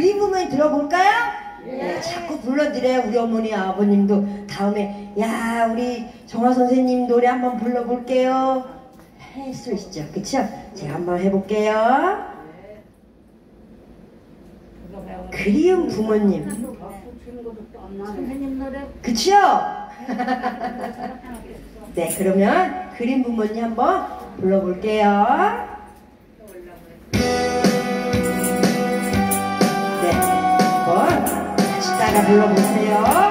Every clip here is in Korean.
그림 부모님 들어볼까요? 네, 자꾸 불러드려요 우리 어머니 아버님도. 다음에 야 우리 정화 선생님 노래 한번 불러볼게요. 할 수 있죠. 그쵸? 제가 한번 해볼게요. 그리운 부모님. 선생님 노래? 그쵸? 네 그러면 그림 부모님 한번 불러볼게요 다시 따라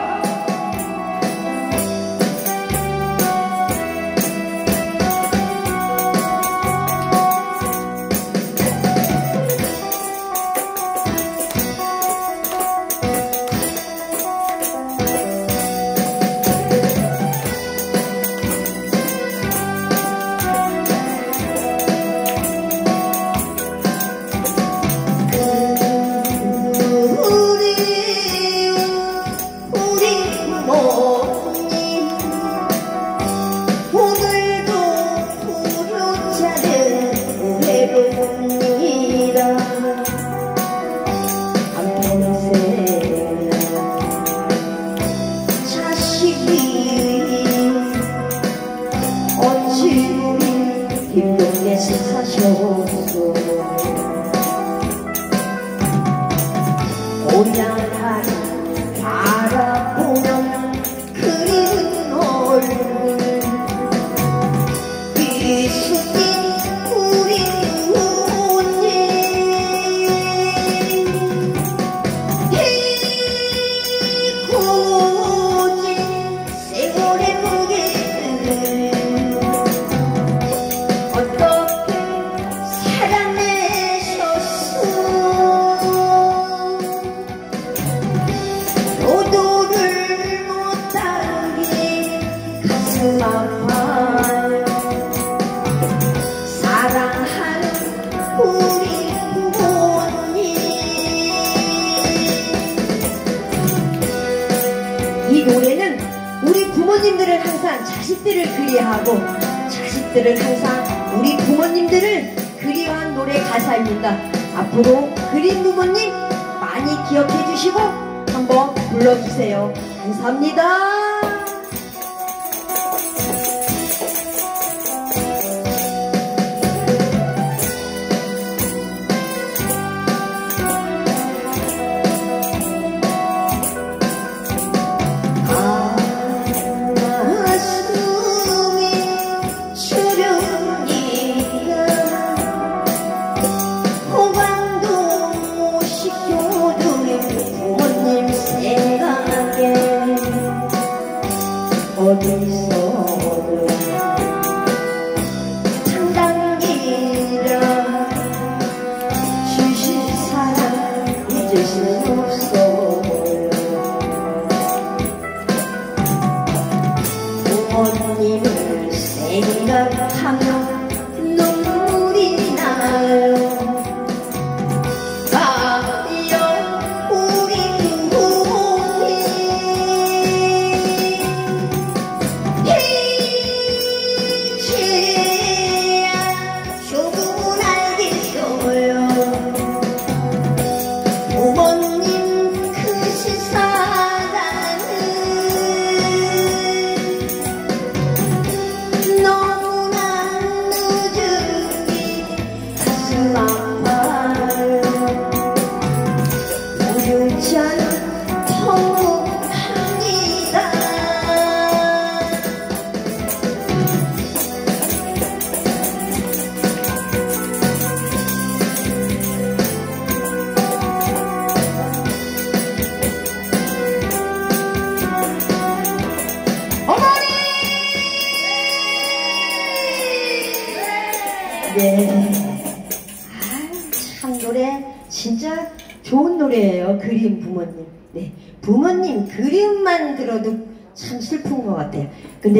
사셨 이 노래는 우리 부모님들은 항상 자식들을 그리워하고 자식들은 항상 우리 부모님들을 그리워한 노래 가사입니다. 앞으로 그린 부모님 많이 기억해 주시고 한번 불러주세요. 감사합니다. 부모님을 생각하며 노래 진짜 좋은 노래예요. 그림 부모님. 네. 부모님 그림만 들어도 참 슬픈 것 같아요. 근데